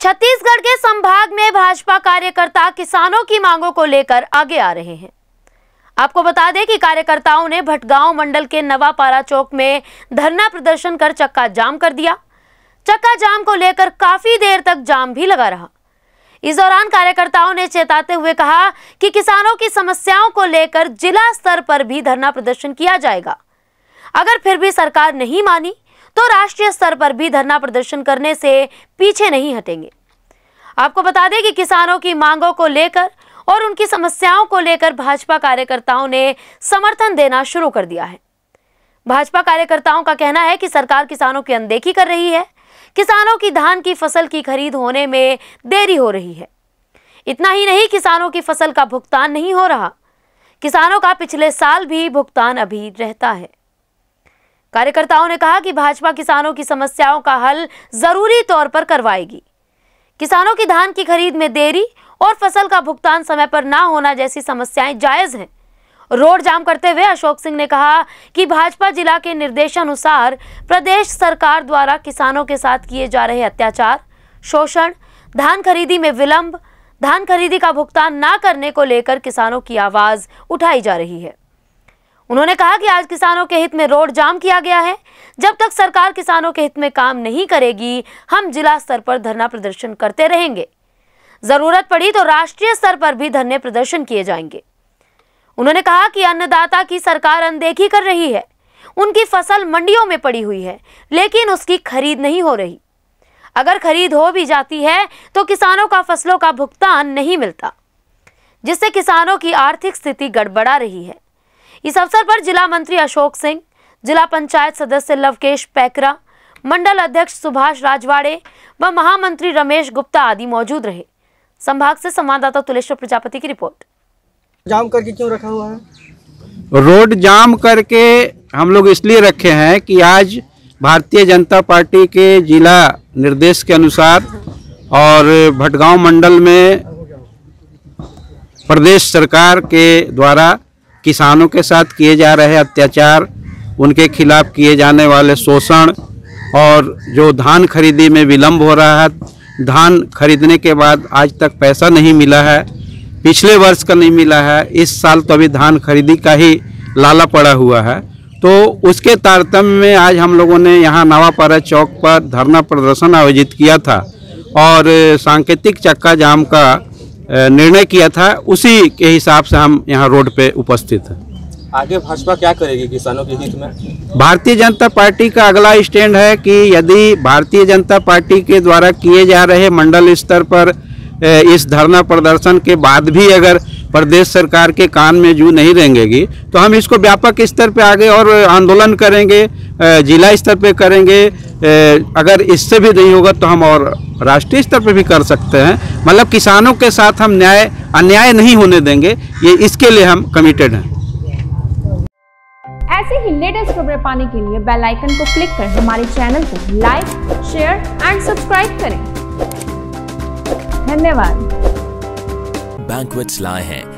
छत्तीसगढ़ के संभाग में भाजपा कार्यकर्ता किसानों की मांगों को लेकर आगे आ रहे हैं। आपको बता दें कि कार्यकर्ताओं ने भटगांव मंडल के नवापारा चौक में धरना प्रदर्शन कर चक्का जाम कर दिया। चक्का जाम को लेकर काफ़ी देर तक जाम भी लगा रहा। इस दौरान कार्यकर्ताओं ने चेताते हुए कहा कि किसानों की समस्याओं को लेकर जिला स्तर पर भी धरना प्रदर्शन किया जाएगा। अगर फिर भी सरकार नहीं मानी तो राष्ट्रीय स्तर पर भी धरना प्रदर्शन करने से पीछे नहीं हटेंगे। आपको बता दें कि किसानों की मांगों को लेकर और उनकी समस्याओं को लेकर भाजपा कार्यकर्ताओं ने समर्थन देना शुरू कर दिया है। भाजपा कार्यकर्ताओं का कहना है कि सरकार किसानों की अनदेखी कर रही है। किसानों की धान की फ़सल की खरीद होने में देरी हो रही है। इतना ही नहीं, किसानों की फ़सल का भुगतान नहीं हो रहा। किसानों का पिछले साल भी भुगतान अभी रहता है। कार्यकर्ताओं ने कहा कि भाजपा किसानों की समस्याओं का हल ज़रूरी तौर पर करवाएगी। किसानों की धान की खरीद में देरी और फ़सल का भुगतान समय पर ना होना जैसी समस्याएँ जायज़ हैं। रोड जाम करते हुए अशोक सिंह ने कहा कि भाजपा जिला के निर्देशानुसार प्रदेश सरकार द्वारा किसानों के साथ किए जा रहे अत्याचार, शोषण, धान खरीदी में विलंब, धान खरीदी का भुगतान ना करने को लेकर किसानों की आवाज़ उठाई जा रही है। उन्होंने कहा कि आज किसानों के हित में रोड जाम किया गया है। जब तक सरकार किसानों के हित में काम नहीं करेगी, हम जिला स्तर पर धरना प्रदर्शन करते रहेंगे। ज़रूरत पड़ी तो राष्ट्रीय स्तर पर भी धरने प्रदर्शन किए जाएँगे। उन्होंने कहा कि अन्नदाता की सरकार अनदेखी कर रही है। उनकी फ़सल मंडियों में पड़ी हुई है, लेकिन उसकी खरीद नहीं हो रही। अगर खरीद हो भी जाती है तो किसानों का फ़सलों का भुगतान नहीं मिलता, जिससे किसानों की आर्थिक स्थिति गड़बड़ा रही है। इस अवसर पर जिला मंत्री अशोक सिंह जिला पंचायत सदस्य लवकेश पैकरा मंडल अध्यक्ष सुभाष राजवाड़े व महामंत्री रमेश गुप्ता आदि मौजूद रहे। संभाग से संवाददाता तुलेश्वर प्रजापति की रिपोर्ट। जाम करके क्यों रखा हुआ है? रोड जाम करके हम लोग इसलिए रखे हैं कि आज भारतीय जनता पार्टी के जिला निर्देश के अनुसार और भटगांव मंडल में प्रदेश सरकार के द्वारा किसानों के साथ किए जा रहे अत्याचार, उनके खिलाफ किए जाने वाले शोषण और जो धान खरीदी में विलंब हो रहा है, धान खरीदने के बाद आज तक पैसा नहीं मिला है, पिछले वर्ष का नहीं मिला है, इस साल तो अभी धान खरीदी का ही लाला पड़ा हुआ है। तो उसके तारतम्य में आज हम लोगों ने यहाँ नवापारा चौक पर धरना प्रदर्शन आयोजित किया था और सांकेतिक चक्का जाम का निर्णय किया था उसी के हिसाब से हम यहाँ रोड पे उपस्थित हैं। आगे भाजपा क्या करेगी किसानों के हित में? भारतीय जनता पार्टी का अगला स्टैंड है कि यदि भारतीय जनता पार्टी के द्वारा किए जा रहे मंडल स्तर पर इस धरना प्रदर्शन के बाद भी अगर प्रदेश सरकार के कान में जू नहीं रहेंगेगी तो हम इसको व्यापक स्तर पे आगे और आंदोलन करेंगे जिला स्तर पे करेंगे अगर इससे भी नहीं होगा तो हम और राष्ट्रीय स्तर पर भी कर सकते हैं। मतलब किसानों के साथ हम न्याय अन्याय नहीं होने देंगे। ये इसके लिए हम कमिटेड हैं। ऐसे ही लेटेस्ट खबरें पाने के लिए बेल आइकन को क्लिक कर हमारे चैनल को लाइक शेयर एंड सब्सक्राइब करें। धन्यवाद। Banquets lie hai